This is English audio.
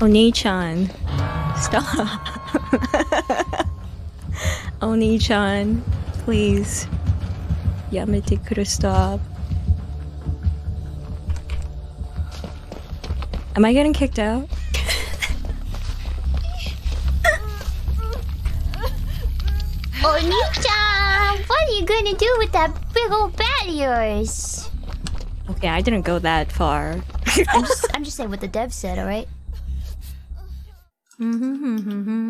Oni-chan. Stop. Oni-chan. Please. Yamete could stop. Am I getting kicked out? Oni-chan, what are you gonna do with that big old bat of yours? Okay, I didn't go that far. I'm just, I'm just saying what the dev said, alright? Mm-hmm, mm-hmm. mm-hmm.